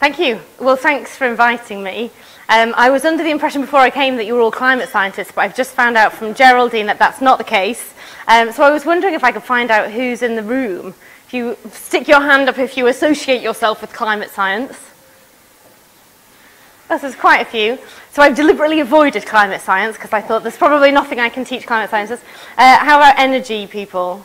Thank you. Well, thanks for inviting me. Um, I was under the impression before I came that you were all climate scientists, but I've just found out from Geraldine that that's not the case. Um, so I was wondering if I could find out who's in the room. If you stick your hand up if you associate yourself with climate science. Yes, there's quite a few. So I've deliberately avoided climate science because I thought there's probably nothing I can teach climate scientists. Uh, how about energy people?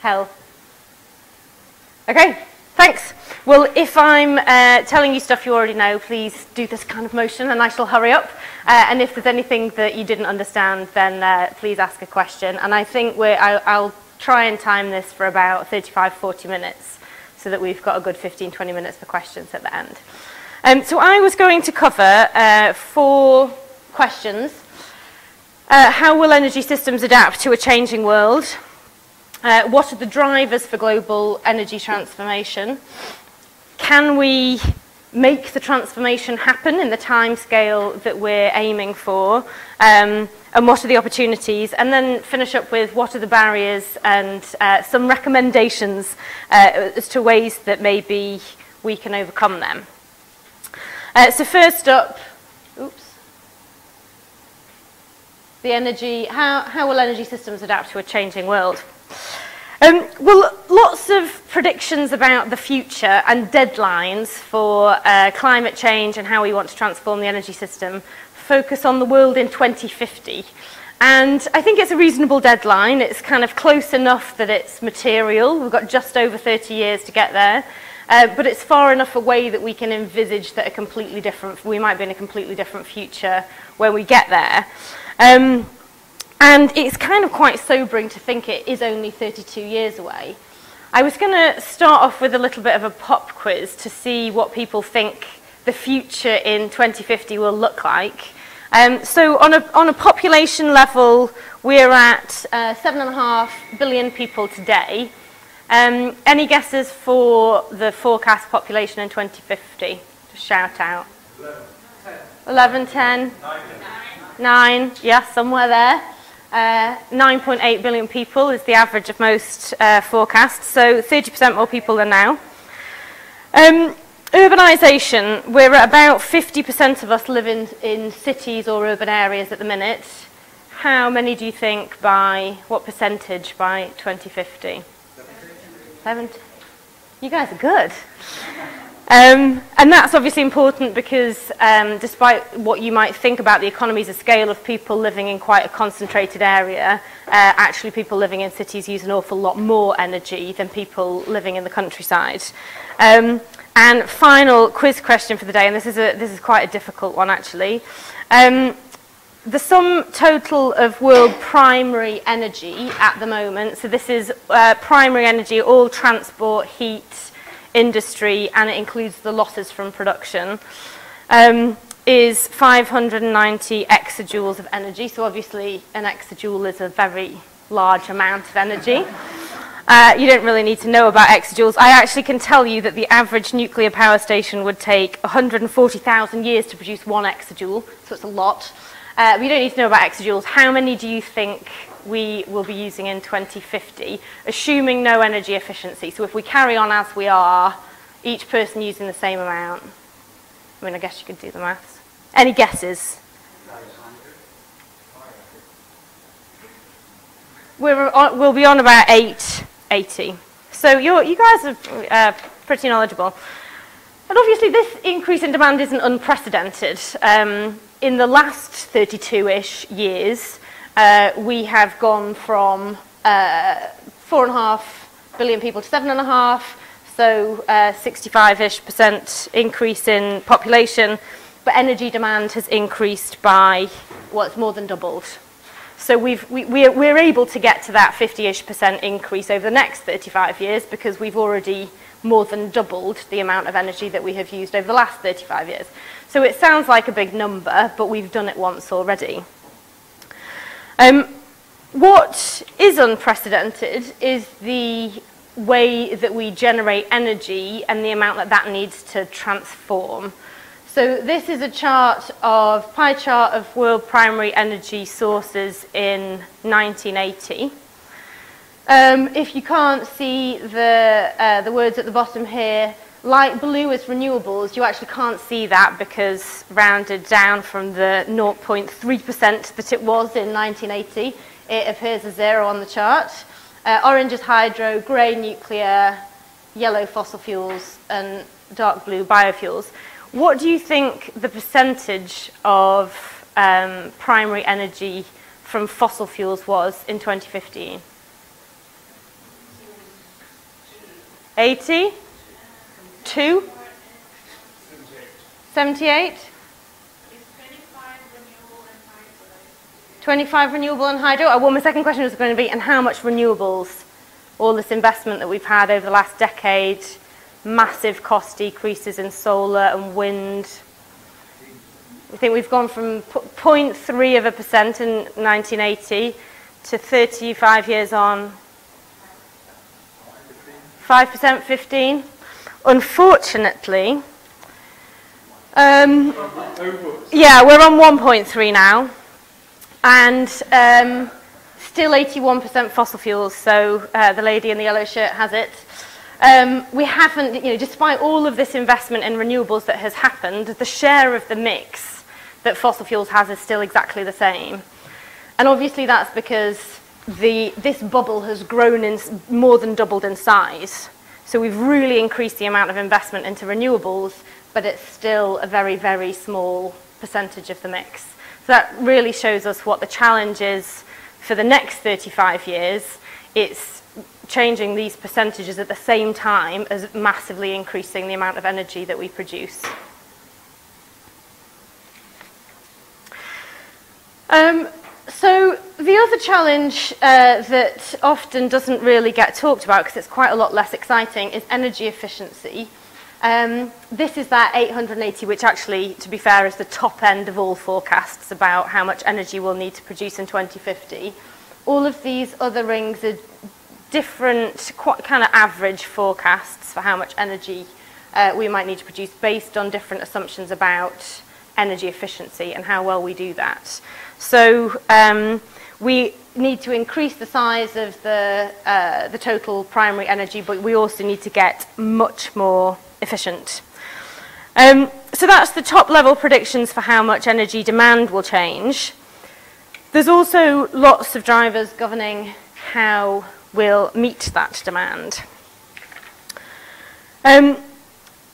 Health. Okay, thanks. Well, if I'm uh, telling you stuff you already know, please do this kind of motion and I shall hurry up. Uh, and if there's anything that you didn't understand, then uh, please ask a question. And I think we're, I, I'll try and time this for about 35, 40 minutes so that we've got a good 15, 20 minutes for questions at the end. Um, so I was going to cover uh, four questions. Uh, how will energy systems adapt to a changing world? Uh, what are the drivers for global energy transformation? Can we make the transformation happen in the time scale that we're aiming for? Um, and what are the opportunities, and then finish up with what are the barriers and uh, some recommendations uh, as to ways that maybe we can overcome them. Uh, so first up, oops, the energy, how, how will energy systems adapt to a changing world? Um, well, lots of predictions about the future and deadlines for uh, climate change and how we want to transform the energy system focus on the world in 2050. And I think it's a reasonable deadline. It's kind of close enough that it's material. We've got just over 30 years to get there. Uh, but it's far enough away that we can envisage that a completely different, we might be in a completely different future when we get there. Um, and it's kind of quite sobering to think it is only 32 years away. I was going to start off with a little bit of a pop quiz to see what people think the future in 2050 will look like. Um, so on a, on a population level, we're at uh, 7.5 billion people today. Um, any guesses for the forecast population in 2050? Just shout out. 11, 10. 11, 10. 9. 9. Yes, yeah, somewhere there. Uh, 9.8 billion people is the average of most uh, forecasts, so 30% more people than now. Um, Urbanisation, we're at about 50% of us living in, in cities or urban areas at the minute. How many do you think by, what percentage by 2050? 70. You guys are good. Um, and that's obviously important because um, despite what you might think about the economies of scale of people living in quite a concentrated area, uh, actually people living in cities use an awful lot more energy than people living in the countryside. Um, And final quiz question for the day, and this is, a, this is quite a difficult one actually. Um, the sum total of world primary energy at the moment, so this is uh, primary energy, all transport, heat, industry, and it includes the losses from production, um, is 590 exajoules of energy. So obviously an exajoule is a very large amount of energy. Uh, you don't really need to know about exajoules. I actually can tell you that the average nuclear power station would take 140,000 years to produce one exajoule, so it's a lot. Uh, we don't need to know about exajoules. How many do you think we will be using in 2050, assuming no energy efficiency? So if we carry on as we are, each person using the same amount. I mean, I guess you could do the maths. Any guesses? We're on, uh, we'll be on about eight 80. So you you guys are uh, pretty knowledgeable. And obviously this increase in demand isn't unprecedented. Um, in the last 32-ish years, uh, we have gone from uh, four and a half billion people to seven and a half, so 65-ish uh, percent increase in population, but energy demand has increased by, well, it's more than doubled. So we've, we, we're, we're able to get to that 50-ish percent increase over the next 35 years because we've already more than doubled the amount of energy that we have used over the last 35 years. So it sounds like a big number, but we've done it once already. Um, what is unprecedented is the way that we generate energy and the amount that that needs to transform. So this is a chart of pie chart of world primary energy sources in 1980. Um, if you can't see the, uh, the words at the bottom here, light blue is renewables. You actually can't see that because rounded down from the 0.3% that it was in 1980, it appears as zero on the chart. Uh, orange is hydro, grey nuclear, yellow fossil fuels, and dark blue biofuels. What do you think the percentage of um, primary energy from fossil fuels was in 2015? 80? 2? 78? 25 renewable and hydro. Oh, well, my second question was going to be, and how much renewables, all this investment that we've had over the last decade, massive cost decreases in solar and wind. We think we've gone from 0.3 of a percent in 1980 to 35 years on 5%, 15. Unfortunately, um, yeah, we're on 1.3 now, and um, still 81% fossil fuels, so uh, the lady in the yellow shirt has it um, we haven't, you know, despite all of this investment in renewables that has happened, the share of the mix that fossil fuels has is still exactly the same. And obviously that's because the, this bubble has grown in, more than doubled in size. So we've really increased the amount of investment into renewables, but it's still a very, very small percentage of the mix. So that really shows us what the challenge is for the next 35 years. It's changing these percentages at the same time as massively increasing the amount of energy that we produce. Um, so the other challenge uh, that often doesn't really get talked about because it's quite a lot less exciting is energy efficiency. Um, this is that 880, which actually, to be fair, is the top end of all forecasts about how much energy we'll need to produce in 2050. All of these other rings are different quite kind of average forecasts for how much energy uh, we might need to produce based on different assumptions about energy efficiency and how well we do that. So um, we need to increase the size of the, uh, the total primary energy, but we also need to get much more efficient. Um, so that's the top level predictions for how much energy demand will change. There's also lots of drivers governing how will meet that demand. Um,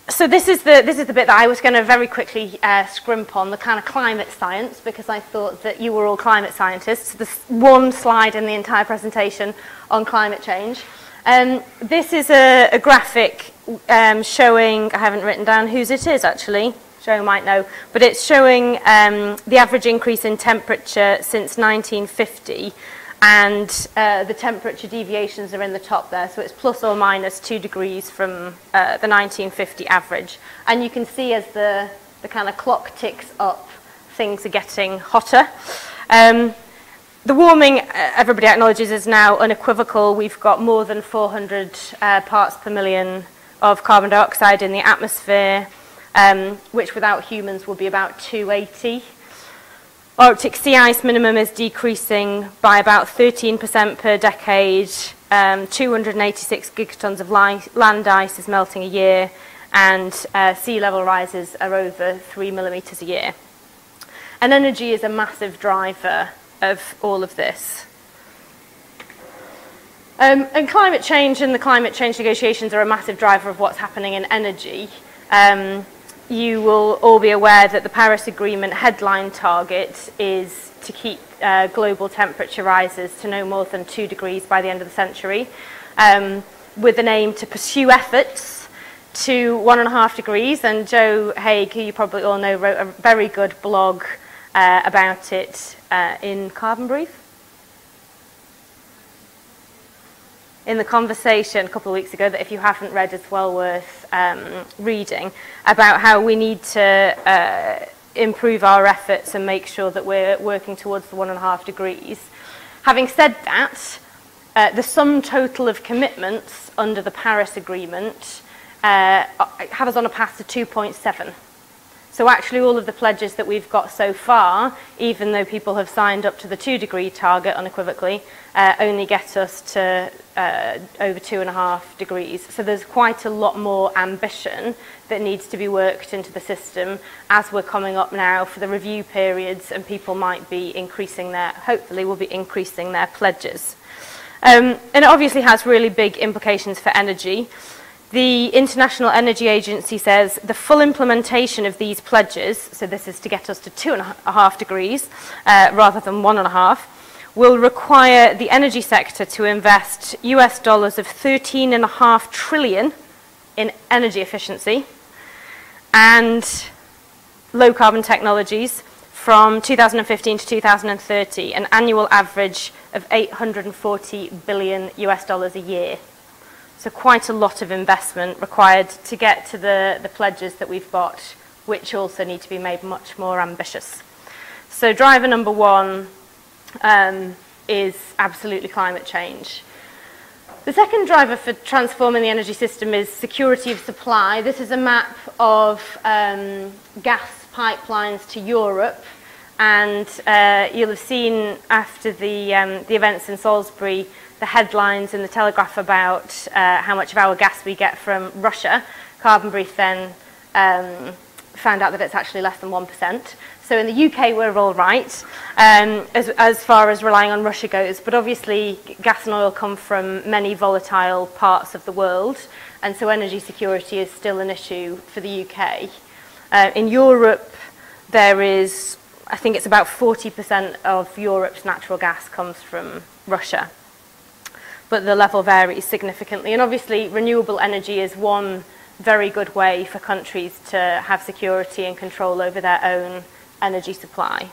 so this is the this is the bit that I was going to very quickly uh, scrimp on the kind of climate science because I thought that you were all climate scientists. This one slide in the entire presentation on climate change. Um, this is a, a graphic um, showing I haven't written down whose it is actually. Joe might know, but it's showing um, the average increase in temperature since 1950 and uh, the temperature deviations are in the top there, so it's plus or minus two degrees from uh, the 1950 average. And you can see as the, the kind of clock ticks up, things are getting hotter. Um, the warming, uh, everybody acknowledges, is now unequivocal. We've got more than 400 uh, parts per million of carbon dioxide in the atmosphere, um, which without humans will be about 280. Arctic sea ice minimum is decreasing by about 13% per decade. Um, 286 gigatons of land ice is melting a year and uh, sea level rises are over 3 millimetres a year. And energy is a massive driver of all of this. Um, and climate change and the climate change negotiations are a massive driver of what's happening in energy. Um, you will all be aware that the Paris Agreement headline target is to keep uh, global temperature rises to no more than 2 degrees by the end of the century, um, with an aim to pursue efforts to and half degrees. And Joe Haig, who you probably all know, wrote a very good blog uh, about it uh, in Carbon Brief. in the conversation a couple of weeks ago that if you haven't read, it's well worth um, reading about how we need to uh, improve our efforts and make sure that we're working towards the one and a half degrees. Having said that, uh, the sum total of commitments under the Paris Agreement uh, have us on a path to 2.7. So actually all of the pledges that we've got so far, even though people have signed up to the two degree target unequivocally, uh, only get us to uh, over two and a half degrees. So there's quite a lot more ambition that needs to be worked into the system as we're coming up now for the review periods and people might be increasing their, hopefully will be increasing their pledges. Um, and it obviously has really big implications for energy the International Energy Agency says the full implementation of these pledges, so this is to get us to two and a half degrees uh, rather than one and a half, will require the energy sector to invest US dollars of 13 and a half trillion in energy efficiency and low carbon technologies from 2015 to 2030, an annual average of 840 billion US dollars a year. So quite a lot of investment required to get to the, the pledges that we've got, which also need to be made much more ambitious. So driver number one um, is absolutely climate change. The second driver for transforming the energy system is security of supply. This is a map of um, gas pipelines to Europe And uh, you'll have seen after the, um, the events in Salisbury the headlines in the Telegraph about uh, how much of our gas we get from Russia. Carbon Brief then um, found out that it's actually less than 1%. So in the UK, we're all right um, as, as far as relying on Russia goes. But obviously, gas and oil come from many volatile parts of the world. And so energy security is still an issue for the UK. Uh, in Europe, there is I think it's about 40% of Europe's natural gas comes from Russia. But the level varies significantly. And obviously, renewable energy is one very good way for countries to have security and control over their own energy supply.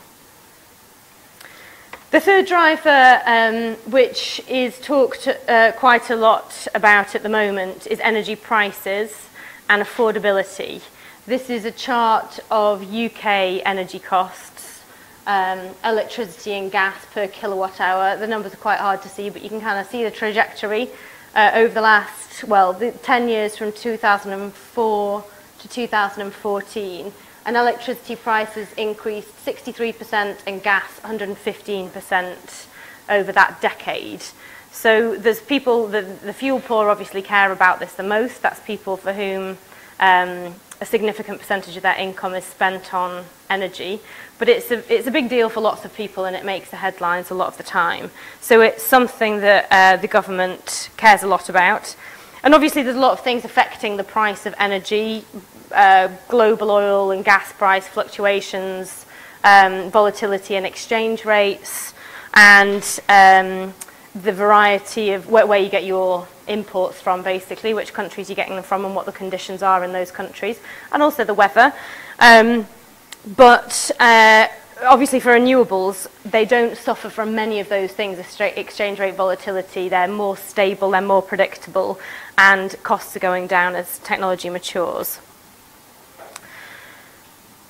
The third driver, um, which is talked uh, quite a lot about at the moment, is energy prices and affordability. This is a chart of UK energy costs um, electricity and gas per kilowatt hour. The numbers are quite hard to see, but you can kind of see the trajectory uh, over the last, well, the 10 years from 2004 to 2014. And electricity prices increased 63% and gas 115% over that decade. So there's people, the, the fuel poor obviously care about this the most. That's people for whom um, a significant percentage of their income is spent on energy. But it's a, it's a big deal for lots of people and it makes the headlines a lot of the time. So it's something that uh, the government cares a lot about. And obviously there's a lot of things affecting the price of energy, uh, global oil and gas price fluctuations, um, volatility and exchange rates, and um, the variety of where, where you get your imports from, basically, which countries you're getting them from and what the conditions are in those countries, and also the weather. Um, but uh, obviously for renewables, they don't suffer from many of those things, the exchange rate volatility, they're more stable, they're more predictable, and costs are going down as technology matures.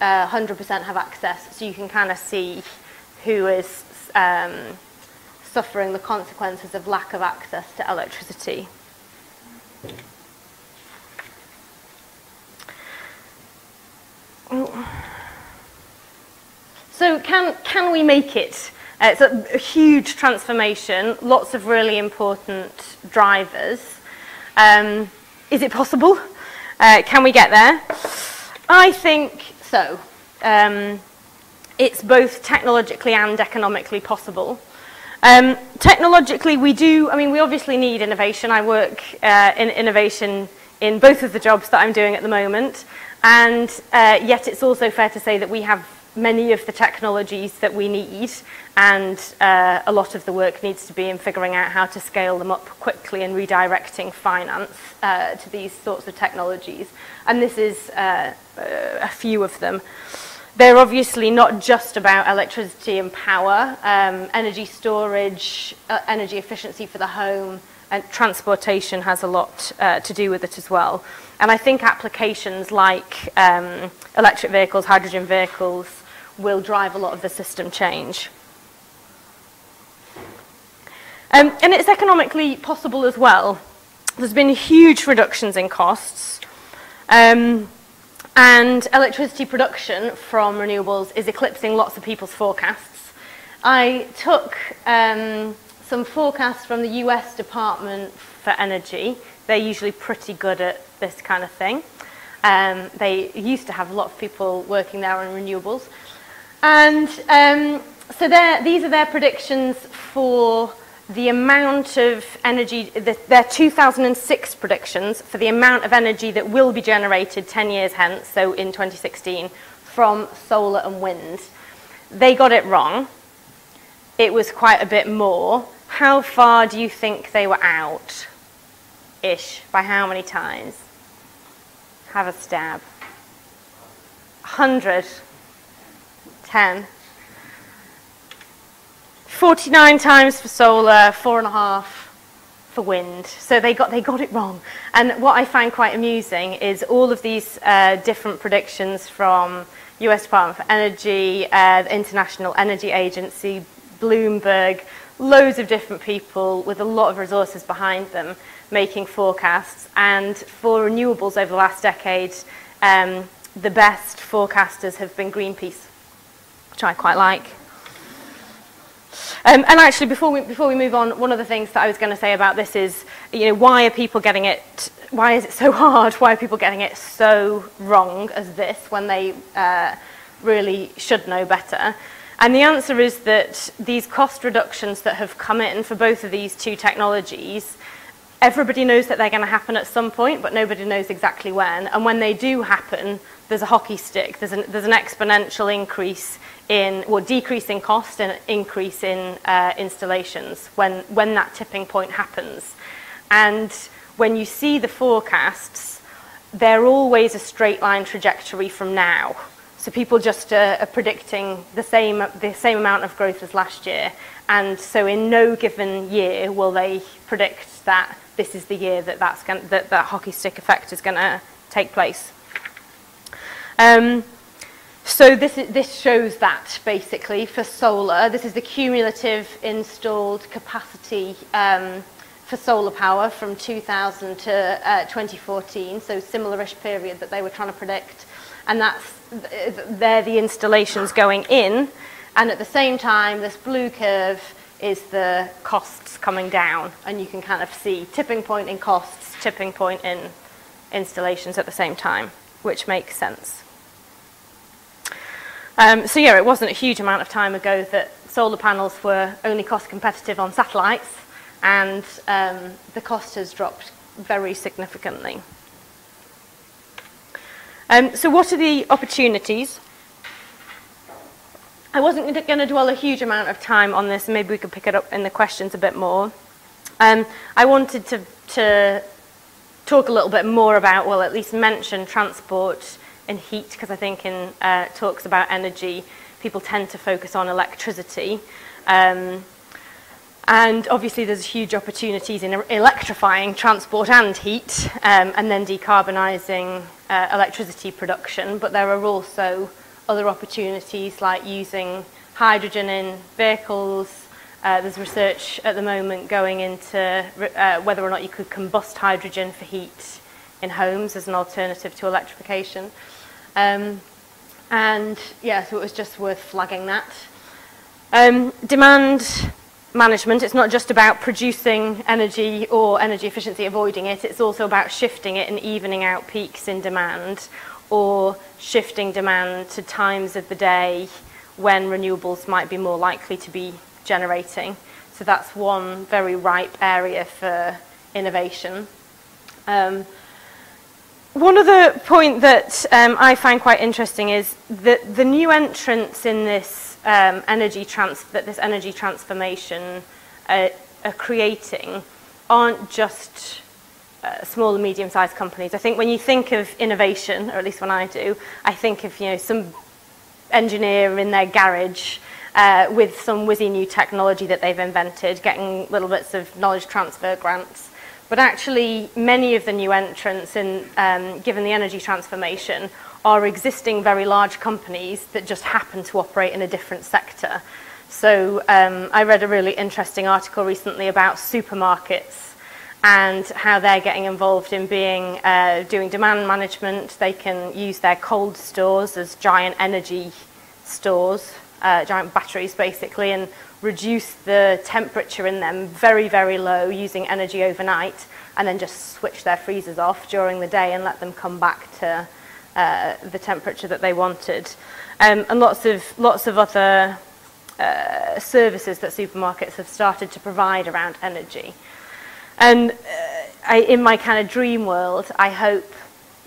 100% uh, have access. So you can kind of see who is um, suffering the consequences of lack of access to electricity. So can, can we make it? Uh, it's a, a huge transformation, lots of really important drivers. Um, is it possible? Uh, can we get there? I think so. Um, it's both technologically and economically possible. Um, technologically, we do, I mean, we obviously need innovation. I work uh, in innovation in both of the jobs that I'm doing at the moment. And uh, yet it's also fair to say that we have many of the technologies that we need and uh, a lot of the work needs to be in figuring out how to scale them up quickly and redirecting finance uh, to these sorts of technologies. And this is uh, uh a few of them they're obviously not just about electricity and power, um, energy storage, uh, energy efficiency for the home, and transportation has a lot uh, to do with it as well. And I think applications like um, electric vehicles, hydrogen vehicles, will drive a lot of the system change. Um, and it's economically possible as well. There's been huge reductions in costs. Um, And electricity production from renewables is eclipsing lots of people's forecasts. I took um, some forecasts from the US Department for Energy. They're usually pretty good at this kind of thing. Um, they used to have a lot of people working there on renewables. And um, so these are their predictions for the amount of energy, the, their 2006 predictions for the amount of energy that will be generated 10 years hence, so in 2016, from solar and wind. They got it wrong. It was quite a bit more. How far do you think they were out? Ish. By how many times? Have a stab. 100. 10. 49 times for solar, four and a half for wind. So they got, they got it wrong. And what I find quite amusing is all of these uh, different predictions from US Department of Energy, uh, the International Energy Agency, Bloomberg, loads of different people with a lot of resources behind them making forecasts. And for renewables over the last decade, um, the best forecasters have been Greenpeace, which I quite like. Um, and actually, before we, before we move on, one of the things that I was going to say about this is, you know, why are people getting it, why is it so hard? Why are people getting it so wrong as this when they uh, really should know better? And the answer is that these cost reductions that have come in for both of these two technologies, everybody knows that they're going to happen at some point, but nobody knows exactly when. And when they do happen, there's a hockey stick, there's an, there's an exponential increase in well, decrease in cost and increase in uh, installations when, when that tipping point happens. And when you see the forecasts, they're always a straight line trajectory from now. So people just uh, are predicting the same, the same amount of growth as last year. And so in no given year will they predict that this is the year that that's gonna, that, that hockey stick effect is going to take place. Um, So this, is, this shows that basically for solar. This is the cumulative installed capacity um, for solar power from 2000 to uh, 2014, so similar-ish period that they were trying to predict. And that's, they're the installations going in. And at the same time, this blue curve is the costs coming down. And you can kind of see tipping point in costs, tipping point in installations at the same time, which makes sense. Um, so yeah, it wasn't a huge amount of time ago that solar panels were only cost competitive on satellites and um, the cost has dropped very significantly. Um, so what are the opportunities? I wasn't going to dwell a huge amount of time on this, maybe we could pick it up in the questions a bit more. Um, I wanted to, to talk a little bit more about, well, at least mention transport and heat, because I think in uh, talks about energy, people tend to focus on electricity. Um, and obviously there's huge opportunities in electrifying transport and heat um, and then decarbonizing uh, electricity production. But there are also other opportunities like using hydrogen in vehicles. Uh, there's research at the moment going into uh, whether or not you could combust hydrogen for heat in homes as an alternative to electrification. Um, and yeah, so it was just worth flagging that. Um, demand management, it's not just about producing energy or energy efficiency, avoiding it, it's also about shifting it and evening out peaks in demand or shifting demand to times of the day when renewables might be more likely to be generating. So that's one very ripe area for innovation. Um, One other point that um, I find quite interesting is that the new entrance in this um, energy trans that this energy transformation uh, are creating aren't just uh, small and medium-sized companies. I think when you think of innovation, or at least when I do, I think of you know some engineer in their garage uh, with some whizzy new technology that they've invented, getting little bits of knowledge transfer grants. But actually, many of the new entrants, in, um, given the energy transformation, are existing very large companies that just happen to operate in a different sector. So um, I read a really interesting article recently about supermarkets and how they're getting involved in being uh, doing demand management. They can use their cold stores as giant energy stores, uh, giant batteries basically, and reduce the temperature in them very, very low using energy overnight and then just switch their freezers off during the day and let them come back to uh, the temperature that they wanted. Um, and lots of, lots of other uh, services that supermarkets have started to provide around energy. And uh, I, in my kind of dream world, I hope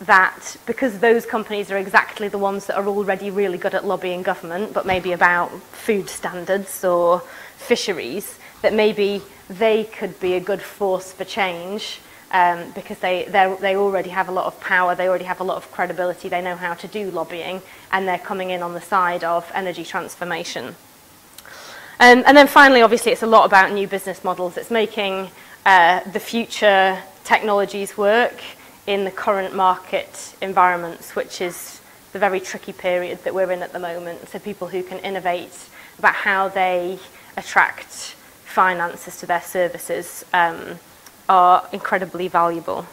that because those companies are exactly the ones that are already really good at lobbying government, but maybe about food standards or fisheries, that maybe they could be a good force for change um, because they, they already have a lot of power, they already have a lot of credibility, they know how to do lobbying, and they're coming in on the side of energy transformation. Um, and then finally, obviously, it's a lot about new business models. It's making uh, the future technologies work in the current market environments, which is the very tricky period that we're in at the moment. So people who can innovate about how they attract finances to their services um, are incredibly valuable.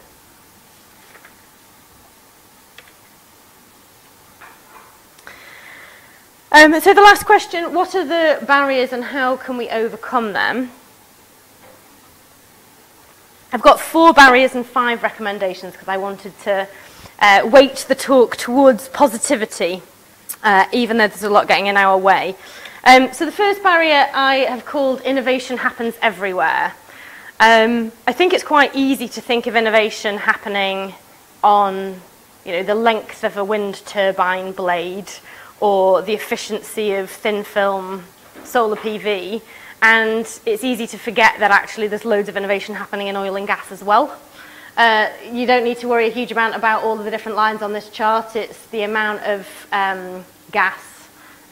Um, so the last question, what are the barriers and how can we overcome them? I've got four barriers and five recommendations because I wanted to uh, weight the talk towards positivity, uh, even though there's a lot getting in our way. Um, so the first barrier I have called innovation happens everywhere. Um, I think it's quite easy to think of innovation happening on you know, the length of a wind turbine blade or the efficiency of thin film solar PV. And it's easy to forget that actually there's loads of innovation happening in oil and gas as well. Uh, you don't need to worry a huge amount about all of the different lines on this chart. It's the amount of um, gas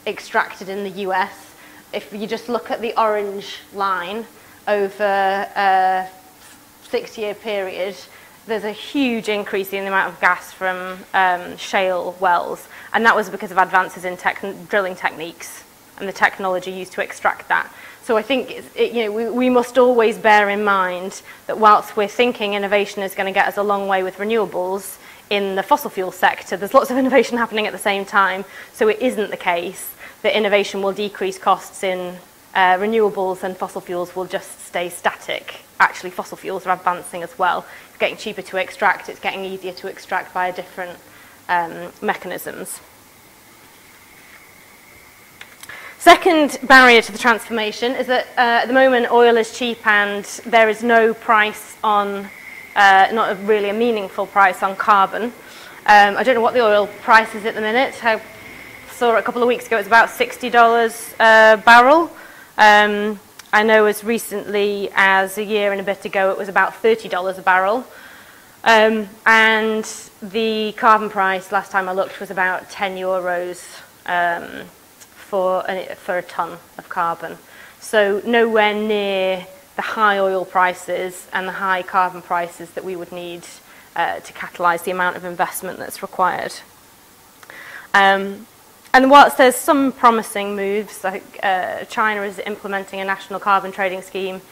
extracted in the US. If you just look at the orange line over a six-year period, there's a huge increase in the amount of gas from um, shale wells, and that was because of advances in tech drilling techniques and the technology used to extract that. So I think it, you know, we, we must always bear in mind that whilst we're thinking innovation is going to get us a long way with renewables in the fossil fuel sector, there's lots of innovation happening at the same time. So it isn't the case that innovation will decrease costs in uh, renewables and fossil fuels will just stay static. Actually, fossil fuels are advancing as well. It's getting cheaper to extract, it's getting easier to extract via different um, mechanisms. Second barrier to the transformation is that uh, at the moment oil is cheap and there is no price on, uh, not a, really a meaningful price on carbon. Um, I don't know what the oil price is at the minute. I saw a couple of weeks ago it was about $60 a barrel. Um, I know as recently as a year and a bit ago it was about $30 a barrel. Um, and the carbon price last time I looked was about 10 euros um, for, a, for a ton of carbon. So nowhere near the high oil prices and the high carbon prices that we would need uh, to catalyse the amount of investment that's required. Um, and whilst there's some promising moves, like uh, China is implementing a national carbon trading scheme,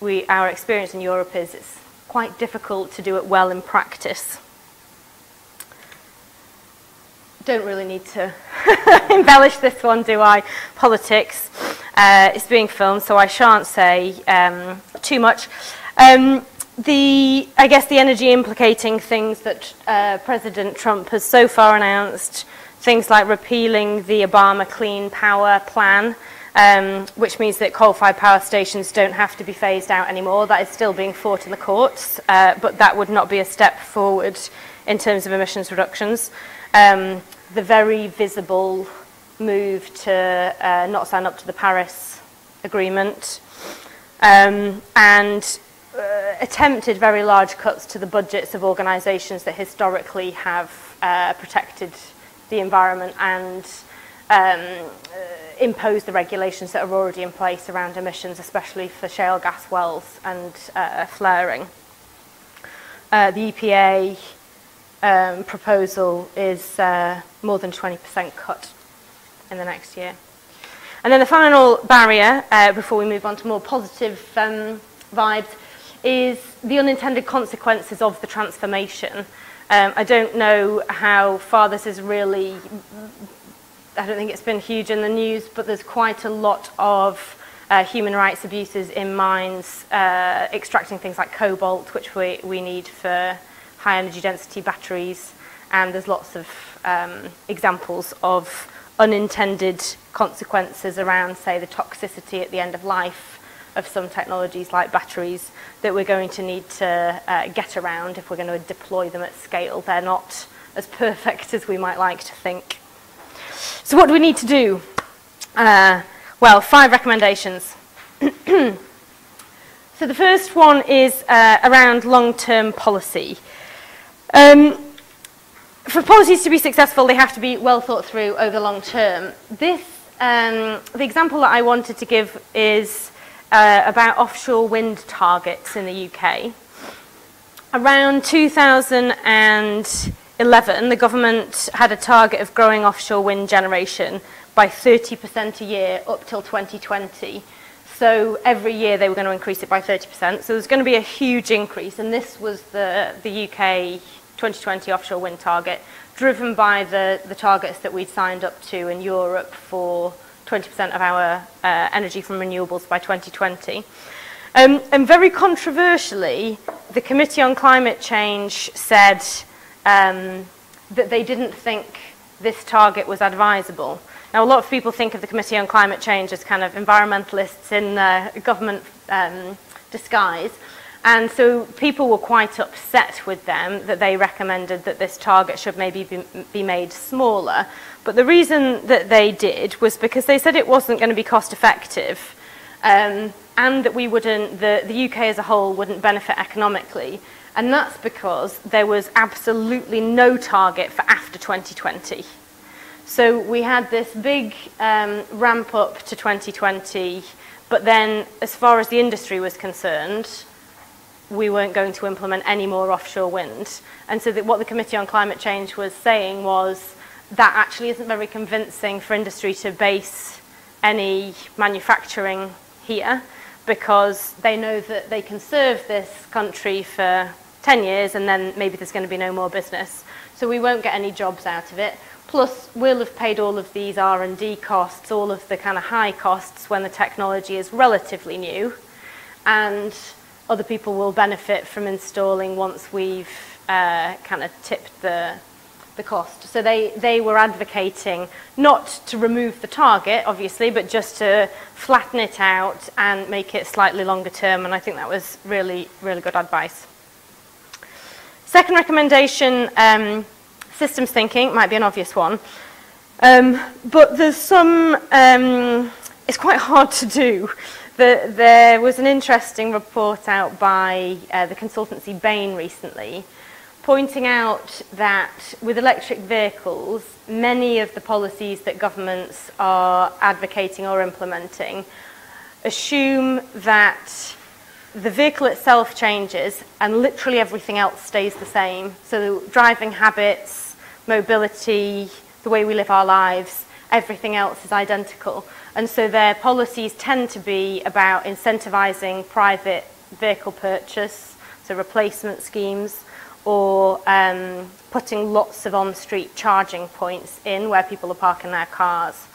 we, our experience in Europe is it's quite difficult to do it well in practice don't really need to embellish this one, do I? Politics. Uh, it's being filmed, so I shan't say um, too much. Um, the, I guess the energy implicating things that uh, President Trump has so far announced, things like repealing the Obama Clean Power Plan, um, which means that coal-fired power stations don't have to be phased out anymore. That is still being fought in the courts, uh, but that would not be a step forward in terms of emissions reductions um, the very visible move to uh, not sign up to the Paris Agreement um, and uh, attempted very large cuts to the budgets of organisations that historically have uh, protected the environment and um, uh, impose the regulations that are already in place around emissions, especially for shale gas wells and uh, flaring. Uh, the EPA um, proposal is uh, more than 20% cut in the next year. And then the final barrier, uh, before we move on to more positive um, vibes, is the unintended consequences of the transformation. Um, I don't know how far this is really, I don't think it's been huge in the news, but there's quite a lot of uh, human rights abuses in mines, uh, extracting things like cobalt, which we, we need for high energy density batteries, and there's lots of um, examples of unintended consequences around, say, the toxicity at the end of life of some technologies like batteries that we're going to need to uh, get around if we're going to deploy them at scale. They're not as perfect as we might like to think. So what do we need to do? Uh, well, five recommendations. so the first one is uh, around long-term policy. Um, for policies to be successful, they have to be well thought through over the long term. This, um, the example that I wanted to give is uh, about offshore wind targets in the UK. Around 2011, the government had a target of growing offshore wind generation by 30% a year up till 2020. So every year they were going to increase it by 30%. So there's going to be a huge increase, and this was the, the UK 2020 offshore wind target, driven by the, the targets that we'd signed up to in Europe for 20% of our uh, energy from renewables by 2020. Um, and very controversially, the Committee on Climate Change said um, that they didn't think this target was advisable. Now, a lot of people think of the Committee on Climate Change as kind of environmentalists in uh, government um, disguise, And so people were quite upset with them that they recommended that this target should maybe be, be made smaller. But the reason that they did was because they said it wasn't going to be cost effective um, and that we wouldn't, the, the UK as a whole wouldn't benefit economically. And that's because there was absolutely no target for after 2020. So we had this big um, ramp up to 2020, but then as far as the industry was concerned, we weren't going to implement any more offshore wind. And so that what the Committee on Climate Change was saying was that actually isn't very convincing for industry to base any manufacturing here because they know that they can serve this country for 10 years and then maybe there's going to be no more business. So we won't get any jobs out of it. Plus, we'll have paid all of these R&D costs, all of the kind of high costs when the technology is relatively new. And other people will benefit from installing once we've uh, kind of tipped the, the cost. So they, they were advocating not to remove the target, obviously, but just to flatten it out and make it slightly longer term. And I think that was really, really good advice. Second recommendation, um, systems thinking, might be an obvious one. Um, but there's some, um, it's quite hard to do the, there was an interesting report out by uh, the consultancy Bain recently pointing out that with electric vehicles, many of the policies that governments are advocating or implementing assume that the vehicle itself changes and literally everything else stays the same. So the driving habits, mobility, the way we live our lives, everything else is identical. And so their policies tend to be about incentivizing private vehicle purchase, so replacement schemes, or um, putting lots of on-street charging points in where people are parking their cars.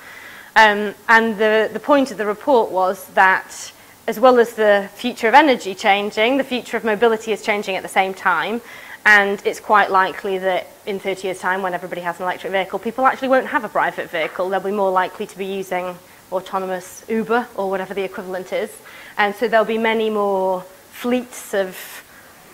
Um, and the, the point of the report was that as well as the future of energy changing, the future of mobility is changing at the same time. And it's quite likely that in 30 years' time, when everybody has an electric vehicle, people actually won't have a private vehicle. They'll be more likely to be using autonomous Uber or whatever the equivalent is. And so there'll be many more fleets of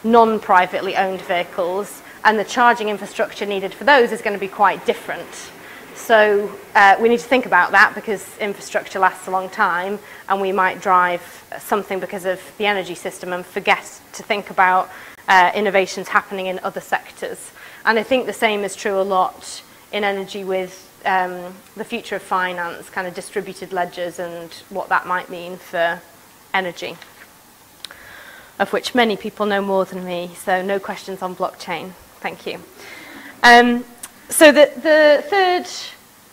non-privately owned vehicles and the charging infrastructure needed for those is going to be quite different. So uh, we need to think about that because infrastructure lasts a long time and we might drive something because of the energy system and forget to think about uh, innovations happening in other sectors. And I think the same is true a lot in energy with um, the future of finance, kind of distributed ledgers and what that might mean for energy, of which many people know more than me, so no questions on blockchain. Thank you. Um, so the, the third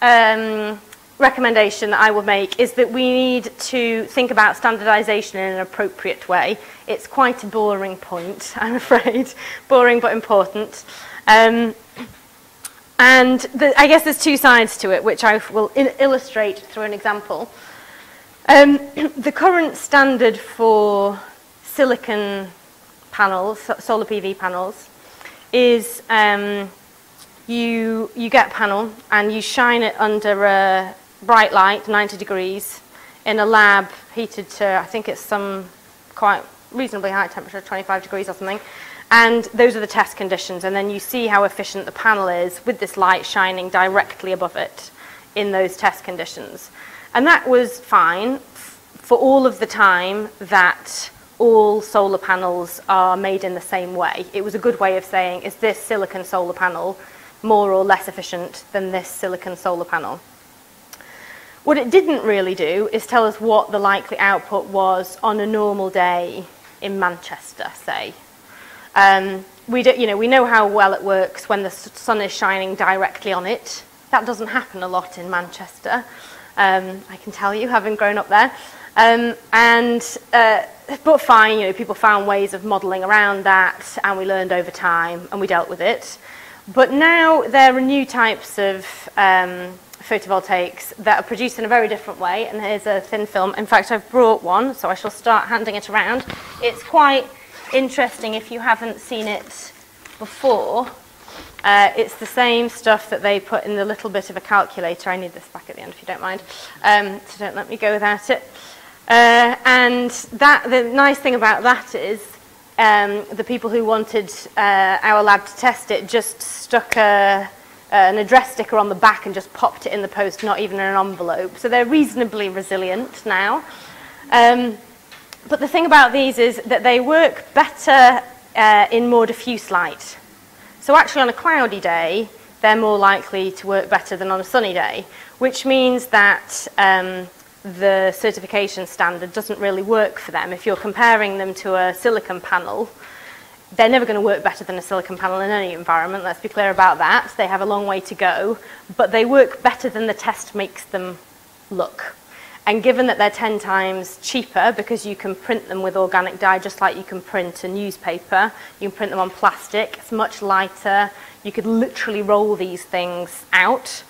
um, recommendation that I would make is that we need to think about standardization in an appropriate way It's quite a boring point, I'm afraid. boring but important. Um, and the, I guess there's two sides to it, which I will illustrate through an example. Um, the current standard for silicon panels, solar PV panels, is um, you, you get a panel and you shine it under a bright light, 90 degrees, in a lab heated to, I think it's some quite reasonably high temperature, 25 degrees or something. And those are the test conditions. And then you see how efficient the panel is with this light shining directly above it in those test conditions. And that was fine for all of the time that all solar panels are made in the same way. It was a good way of saying, is this silicon solar panel more or less efficient than this silicon solar panel? What it didn't really do is tell us what the likely output was on a normal day in Manchester, say. Um, we, do, you know, we know how well it works when the sun is shining directly on it. That doesn't happen a lot in Manchester, um, I can tell you, having grown up there. Um, and, uh, but fine, you know, people found ways of modelling around that and we learned over time and we dealt with it. But now there are new types of um, photovoltaics that are produced in a very different way. And here's a thin film. In fact, I've brought one, so I shall start handing it around. It's quite interesting if you haven't seen it before. Uh, it's the same stuff that they put in the little bit of a calculator. I need this back at the end if you don't mind. Um, so don't let me go without it. Uh, and that, the nice thing about that is um, the people who wanted uh, our lab to test it just stuck a uh, an address sticker on the back and just popped it in the post, not even in an envelope. So they're reasonably resilient now. Um, but the thing about these is that they work better uh, in more diffuse light. So actually on a cloudy day, they're more likely to work better than on a sunny day, which means that um, the certification standard doesn't really work for them. If you're comparing them to a silicon panel, they're never going to work better than a silicon panel in any environment, let's be clear about that. They have a long way to go, but they work better than the test makes them look. And given that they're 10 times cheaper because you can print them with organic dye just like you can print a newspaper, you can print them on plastic, it's much lighter, you could literally roll these things out.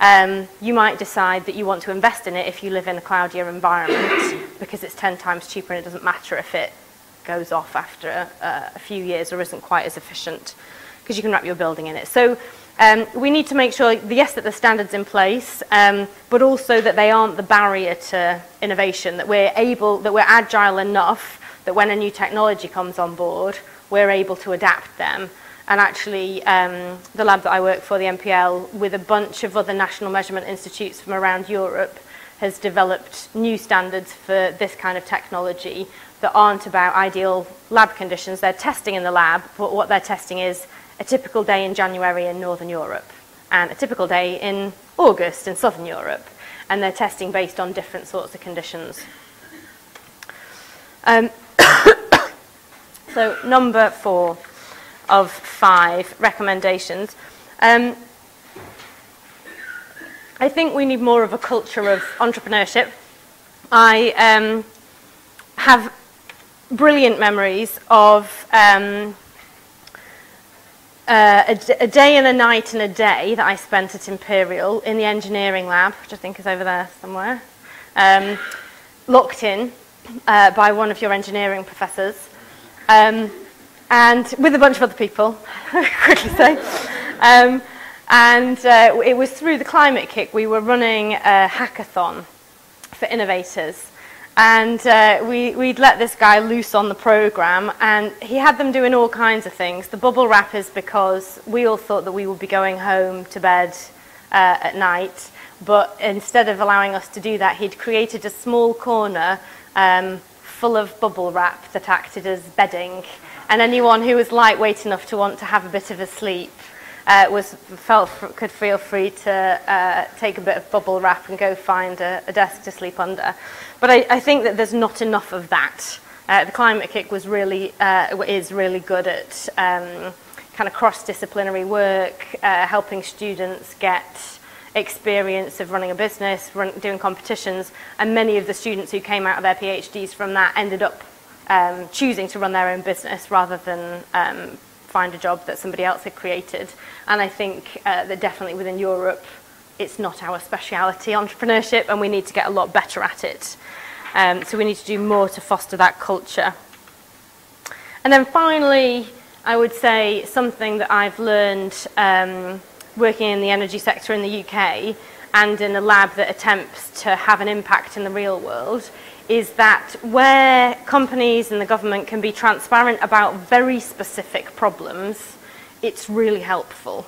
Um, you might decide that you want to invest in it if you live in a cloudier environment because it's 10 times cheaper and it doesn't matter if it goes off after a, a few years or isn't quite as efficient because you can wrap your building in it. So um, we need to make sure, yes, that the standard's in place, um, but also that they aren't the barrier to innovation, that we're able, that we're agile enough that when a new technology comes on board, we're able to adapt them And actually, um, the lab that I work for, the MPL, with a bunch of other national measurement institutes from around Europe, has developed new standards for this kind of technology that aren't about ideal lab conditions. They're testing in the lab, but what they're testing is a typical day in January in Northern Europe and a typical day in August in Southern Europe. And they're testing based on different sorts of conditions. Um, so number four of five recommendations. Um, I think we need more of a culture of entrepreneurship. I um, have brilliant memories of um, uh, a, a day and a night and a day that I spent at Imperial in the engineering lab, which I think is over there somewhere, um, locked in uh, by one of your engineering professors. Um, and with a bunch of other people, quickly say. Um, and uh, it was through the climate kick we were running a hackathon for innovators. And uh, we, we'd let this guy loose on the program, and he had them doing all kinds of things. The bubble wrap is because we all thought that we would be going home to bed uh, at night, but instead of allowing us to do that, he'd created a small corner um, full of bubble wrap that acted as bedding and anyone who was lightweight enough to want to have a bit of a sleep uh, was felt could feel free to uh, take a bit of bubble wrap and go find a, a desk to sleep under. But I, I think that there's not enough of that. Uh, the climate kick was really uh, is really good at um, kind of cross-disciplinary work, uh, helping students get experience of running a business, run, doing competitions, and many of the students who came out of their PhDs from that ended up um, choosing to run their own business rather than um, find a job that somebody else had created. And I think uh, that definitely within Europe, it's not our speciality, entrepreneurship, and we need to get a lot better at it. Um, so we need to do more to foster that culture. And then finally, I would say something that I've learned um, working in the energy sector in the UK and in a lab that attempts to have an impact in the real world is that where companies and the government can be transparent about very specific problems, it's really helpful.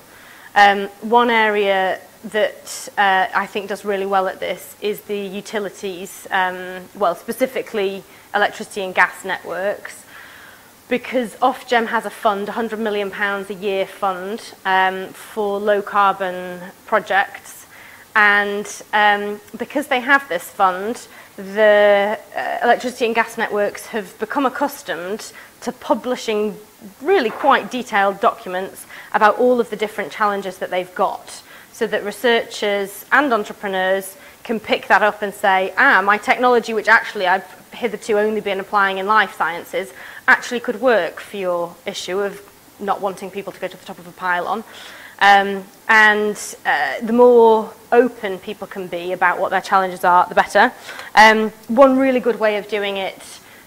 Um, one area that uh, I think does really well at this is the utilities, um, well, specifically electricity and gas networks, because Ofgem has a fund, £100 million a year fund um, for low carbon projects. And um, because they have this fund, the uh, electricity and gas networks have become accustomed to publishing really quite detailed documents about all of the different challenges that they've got so that researchers and entrepreneurs can pick that up and say, ah, my technology, which actually I've hitherto only been applying in life sciences, actually could work for your issue of not wanting people to go to the top of a pylon. Um, and uh, the more open people can be about what their challenges are, the better. Um, one really good way of doing it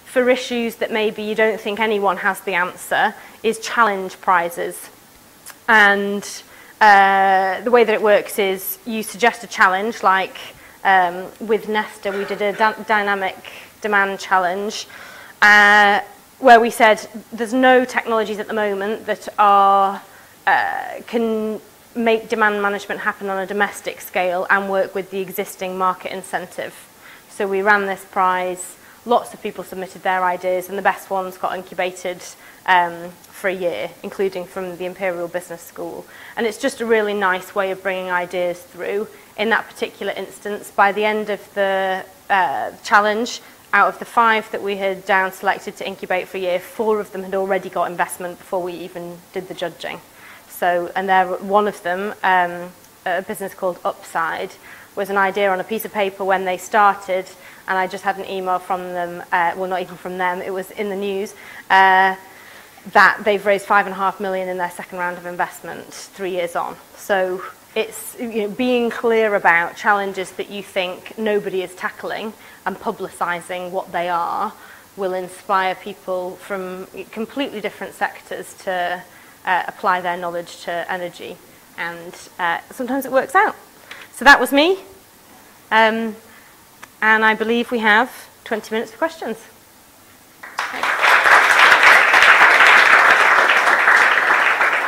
for issues that maybe you don't think anyone has the answer is challenge prizes. And uh, the way that it works is you suggest a challenge, like um, with Nesta, we did a dynamic demand challenge. Uh, where we said there's no technologies at the moment that are uh, can make demand management happen on a domestic scale and work with the existing market incentive. So we ran this prize, lots of people submitted their ideas and the best ones got incubated um, for a year, including from the Imperial Business School. And it's just a really nice way of bringing ideas through. In that particular instance, by the end of the uh, challenge, out of the five that we had down selected to incubate for a year, four of them had already got investment before we even did the judging. So, and there, one of them, um, a business called Upside, was an idea on a piece of paper when they started, and I just had an email from them, uh, well, not even from them, it was in the news, uh, that they've raised five and a half million in their second round of investment three years on. So it's you know, being clear about challenges that you think nobody is tackling and publicizing what they are will inspire people from completely different sectors to uh, apply their knowledge to energy. And uh, sometimes it works out. So that was me. Um, and I believe we have 20 minutes for questions. Thanks.